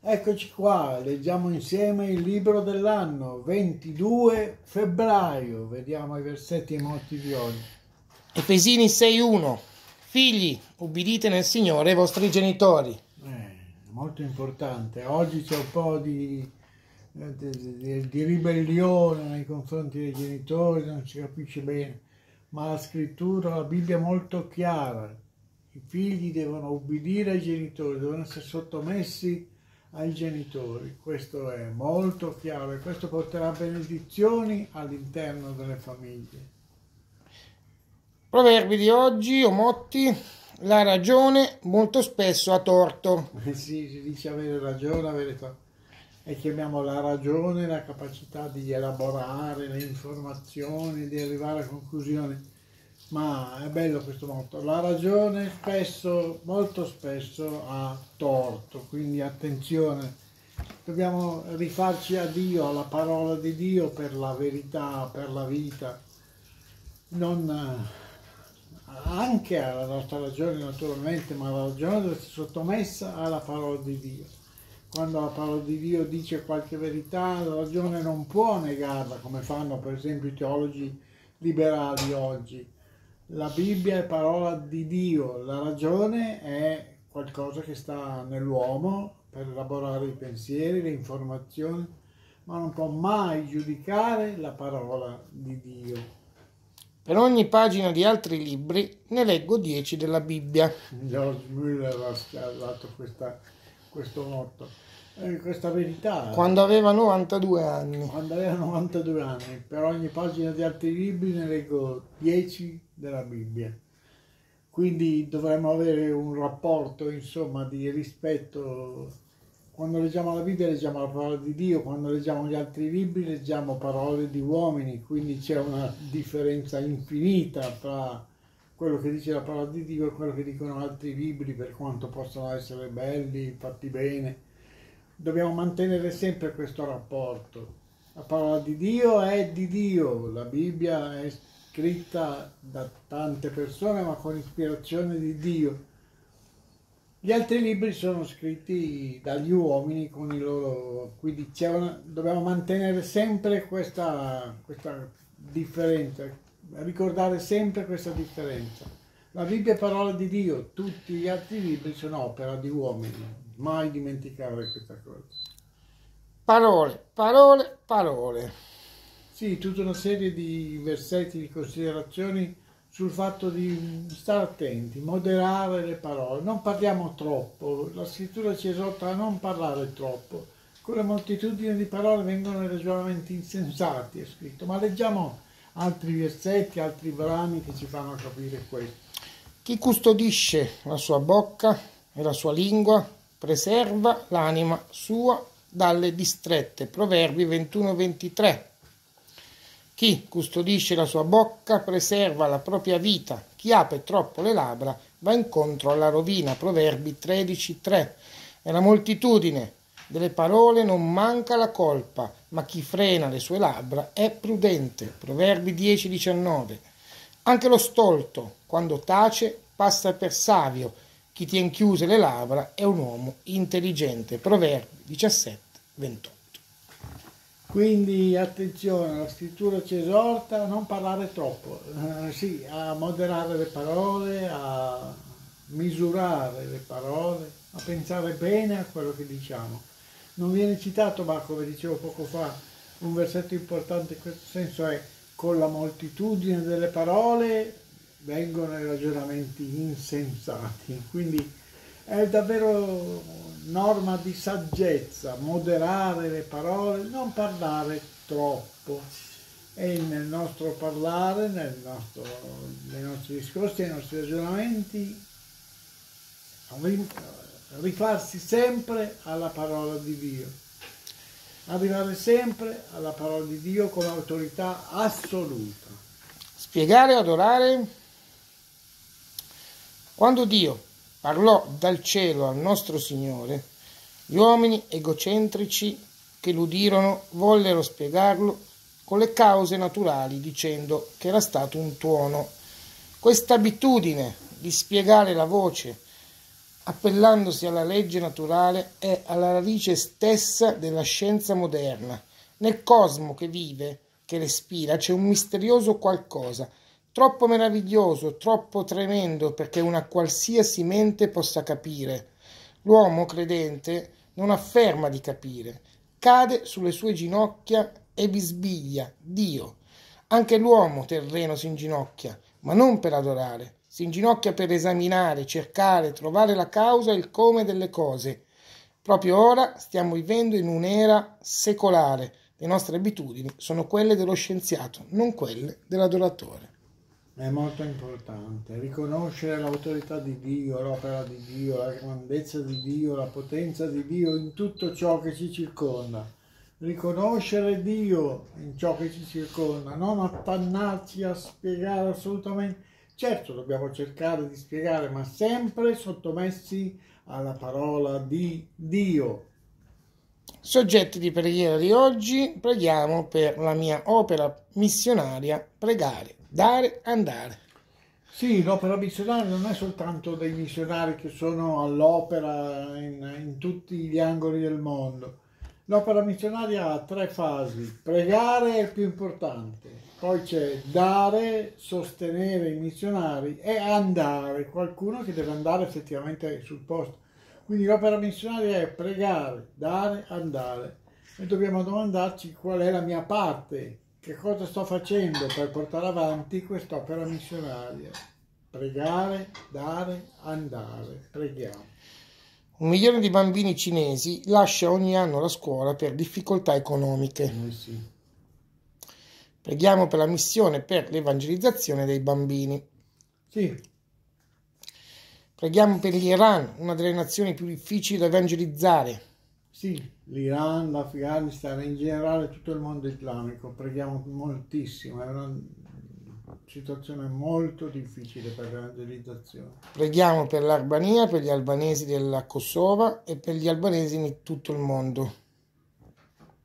Eccoci qua, leggiamo insieme il libro dell'anno, 22 febbraio, vediamo i versetti e molti di oggi. Efesini 6.1 Figli, ubbidite nel Signore ai vostri genitori. Eh, molto importante, oggi c'è un po' di, eh, di, di ribellione nei confronti dei genitori, non si capisce bene, ma la scrittura, la Bibbia è molto chiara, i figli devono ubbidire ai genitori, devono essere sottomessi ai genitori. Questo è molto chiaro e questo porterà benedizioni all'interno delle famiglie. Proverbi di oggi o motti, la ragione molto spesso ha torto. Sì, si dice avere ragione, avere torto. E chiamiamo la ragione la capacità di elaborare le informazioni, di arrivare a conclusioni ma è bello questo motto. La ragione spesso, molto spesso ha torto, quindi attenzione, dobbiamo rifarci a Dio, alla parola di Dio per la verità, per la vita, non anche alla nostra ragione naturalmente, ma la ragione deve essere sottomessa alla parola di Dio. Quando la parola di Dio dice qualche verità, la ragione non può negarla, come fanno per esempio i teologi liberali oggi la Bibbia è parola di Dio, la ragione è qualcosa che sta nell'uomo per elaborare i pensieri, le informazioni, ma non può mai giudicare la parola di Dio. Per ogni pagina di altri libri ne leggo dieci della Bibbia. George Müller ha dato questa, questo motto eh, questa verità. Quando aveva 92 anni. Quando aveva 92 anni, per ogni pagina di altri libri ne leggo 10 della Bibbia. Quindi dovremmo avere un rapporto, insomma, di rispetto. Quando leggiamo la Bibbia leggiamo la parola di Dio, quando leggiamo gli altri libri leggiamo parole di uomini, quindi c'è una differenza infinita tra quello che dice la parola di Dio e quello che dicono altri libri, per quanto possano essere belli, fatti bene dobbiamo mantenere sempre questo rapporto. La parola di Dio è di Dio, la Bibbia è scritta da tante persone ma con ispirazione di Dio. Gli altri libri sono scritti dagli uomini con i loro... quindi una, dobbiamo mantenere sempre questa, questa differenza, ricordare sempre questa differenza. La Bibbia è parola di Dio, tutti gli altri libri sono opera di uomini, mai dimenticare questa cosa. Parole, parole, parole. Sì, tutta una serie di versetti, di considerazioni sul fatto di stare attenti, moderare le parole. Non parliamo troppo, la scrittura ci esorta a non parlare troppo. Con la moltitudine di parole vengono i ragionamenti insensati, è scritto, ma leggiamo altri versetti, altri brani che ci fanno capire questo. Chi custodisce la sua bocca e la sua lingua preserva l'anima sua dalle distrette. Proverbi 21-23. Chi custodisce la sua bocca preserva la propria vita, chi apre troppo le labbra va incontro alla rovina. Proverbi 13-3. E la moltitudine delle parole non manca la colpa, ma chi frena le sue labbra è prudente. Proverbi 10-19. Anche lo stolto, quando tace, passa per savio, chi tiene chiuse le labbra è un uomo intelligente. Proverbi 17, 28. Quindi attenzione, la scrittura ci esorta a non parlare troppo, eh, sì, a moderare le parole, a misurare le parole, a pensare bene a quello che diciamo. Non viene citato, ma come dicevo poco fa, un versetto importante in questo senso è con la moltitudine delle parole vengono i ragionamenti insensati. Quindi è davvero norma di saggezza, moderare le parole, non parlare troppo. E nel nostro parlare, nel nostro, nei nostri discorsi, nei nostri ragionamenti, rifarsi sempre alla parola di Dio. Arrivare sempre alla parola di Dio con autorità assoluta. Spiegare e adorare quando Dio parlò dal cielo al nostro Signore, gli uomini egocentrici che l'udirono vollero spiegarlo con le cause naturali dicendo che era stato un tuono. Questa abitudine di spiegare la voce appellandosi alla legge naturale, è alla radice stessa della scienza moderna. Nel cosmo che vive, che respira, c'è un misterioso qualcosa, troppo meraviglioso, troppo tremendo perché una qualsiasi mente possa capire. L'uomo credente non afferma di capire, cade sulle sue ginocchia e bisbiglia Dio. Anche l'uomo terreno si inginocchia, ma non per adorare, si inginocchia per esaminare, cercare, trovare la causa e il come delle cose. Proprio ora stiamo vivendo in un'era secolare. Le nostre abitudini sono quelle dello scienziato, non quelle dell'adoratore. È molto importante riconoscere l'autorità di Dio, l'opera di Dio, la grandezza di Dio, la potenza di Dio in tutto ciò che ci circonda. Riconoscere Dio in ciò che ci circonda, non attannarci a spiegare assolutamente. Certo, dobbiamo cercare di spiegare, ma sempre sottomessi alla parola di Dio. Soggetti di preghiera di oggi, preghiamo per la mia opera missionaria, pregare dare, andare. Sì, l'opera missionaria non è soltanto dei missionari che sono all'opera in, in tutti gli angoli del mondo. L'opera missionaria ha tre fasi. Pregare è il più importante, poi c'è dare, sostenere i missionari e andare, qualcuno che deve andare effettivamente sul posto. Quindi l'opera missionaria è pregare, dare, andare. E dobbiamo domandarci qual è la mia parte che cosa sto facendo per portare avanti quest'opera missionaria. Pregare, dare, andare. Preghiamo. Un milione di bambini cinesi lascia ogni anno la scuola per difficoltà economiche. Eh sì. Preghiamo per la missione per l'evangelizzazione dei bambini. Sì. Preghiamo per l'Iran, una delle nazioni più difficili da evangelizzare. Sì, l'Iran, l'Afghanistan, in generale tutto il mondo islamico, preghiamo moltissimo, è una situazione molto difficile per l'evangelizzazione. Preghiamo per l'Albania, per gli albanesi della Kosova e per gli albanesi in tutto il mondo.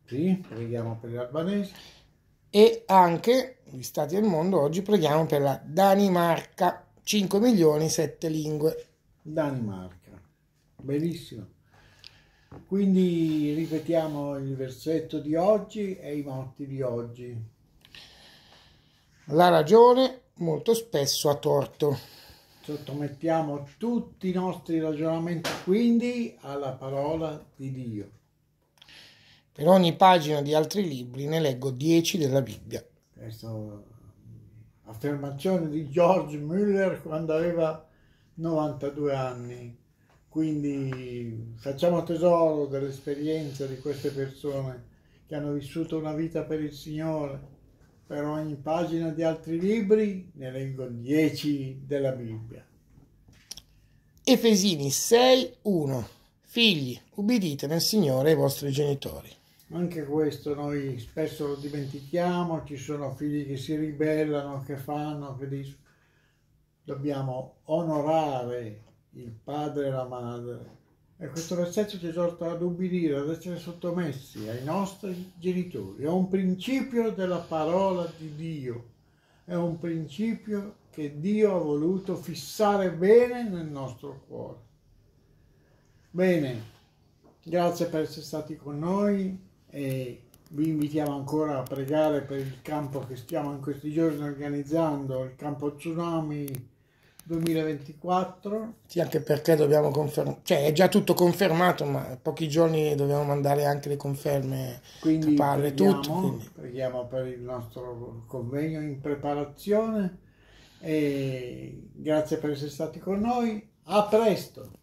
Sì, preghiamo per gli albanesi. E anche, gli stati del mondo, oggi preghiamo per la Danimarca, 5 milioni, 7 lingue. Danimarca, benissimo. Quindi ripetiamo il versetto di oggi e i motti di oggi. La ragione molto spesso ha torto. Sottomettiamo tutti i nostri ragionamenti quindi alla parola di Dio. Per ogni pagina di altri libri ne leggo 10 della Bibbia. Questa affermazione di George Müller quando aveva 92 anni quindi facciamo tesoro dell'esperienza di queste persone che hanno vissuto una vita per il Signore. Per ogni pagina di altri libri ne leggo 10 della Bibbia. Efesini 6:1 Figli, ubbidite nel Signore ai vostri genitori. Anche questo noi spesso lo dimentichiamo, ci sono figli che si ribellano, che fanno, che dicono. Dobbiamo onorare il padre e la madre. E questo versetto ci esorta ad ubbidire, ad essere sottomessi ai nostri genitori. È un principio della parola di Dio, è un principio che Dio ha voluto fissare bene nel nostro cuore. Bene, grazie per essere stati con noi e vi invitiamo ancora a pregare per il campo che stiamo in questi giorni organizzando, il campo tsunami 2024. Sì, anche perché dobbiamo confermare, cioè è già tutto confermato, ma pochi giorni dobbiamo mandare anche le conferme, quindi parle preghiamo, tutto. Quindi. preghiamo per il nostro convegno in preparazione e grazie per essere stati con noi. A presto!